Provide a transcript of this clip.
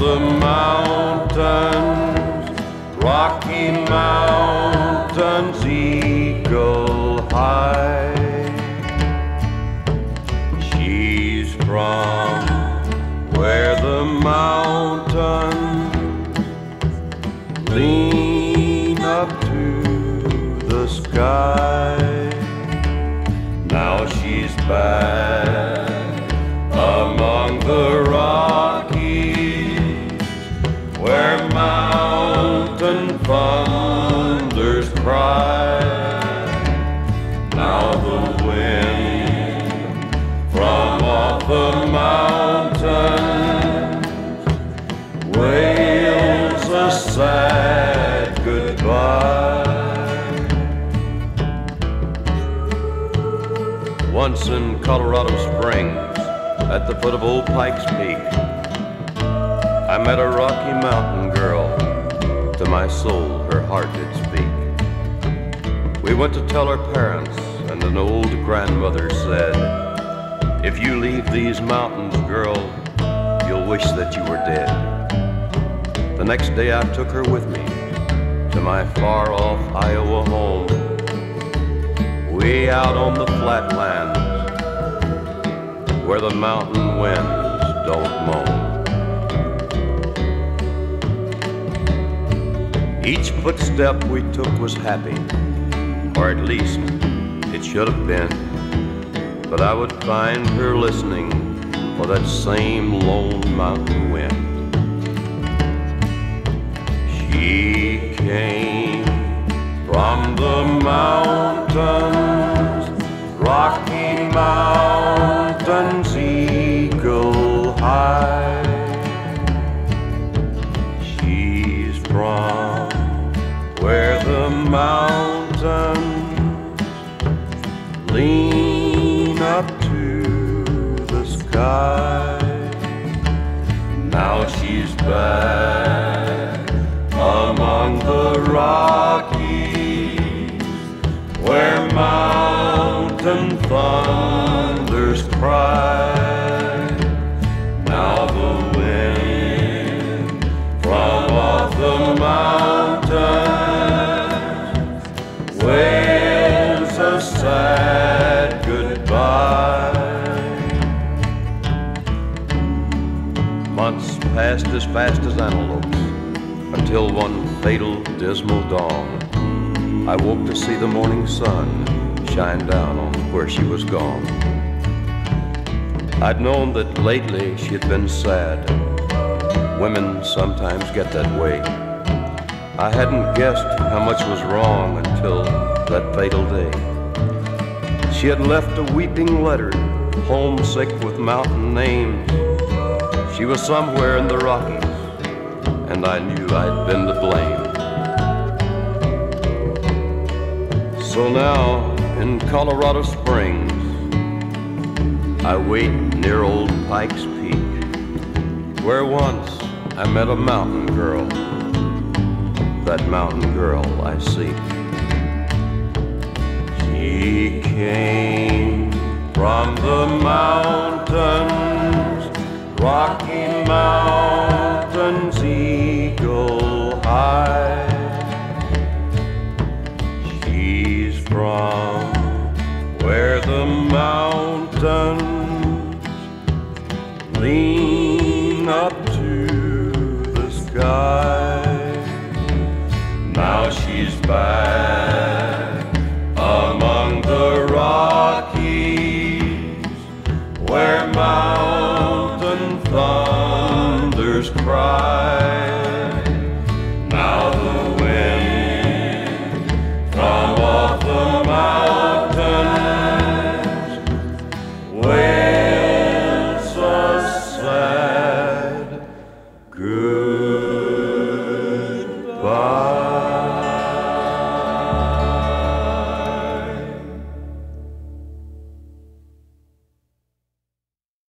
the mountains, Rocky Mountains, eagle high. She's from where the mountains lean up to the sky. Now she's back among the Rockies wind from off the mountain wails a sad goodbye. Once in Colorado Springs, at the foot of Old Pikes Peak, I met a Rocky Mountain girl. To my soul, her heart did speak. We went to tell her parents, and an old grandmother said, If you leave these mountains, girl, you'll wish that you were dead. The next day I took her with me to my far off Iowa home, way out on the flatlands where the mountain winds don't moan. Each footstep we took was happy, or at least it should have been. But I would find her listening for that same lone mountain wind. She came from the mountains, Rocky Mountains, eagle high. She's from where the mountains Now she's back among the Rockies where mountain thunders cry. Passed as fast as antelopes until one fatal, dismal dawn. I woke to see the morning sun shine down on where she was gone. I'd known that lately she'd been sad. Women sometimes get that way. I hadn't guessed how much was wrong until that fatal day. She had left a weeping letter, homesick with mountain names. She was somewhere in the Rockies, and I knew I'd been to blame. So now, in Colorado Springs, I wait near old Pikes Peak, where once I met a mountain girl. That mountain girl I seek. She came eagle high. She's from where the mountains lean up to the sky. Now she's back among the Rockies where mountain thunders cry.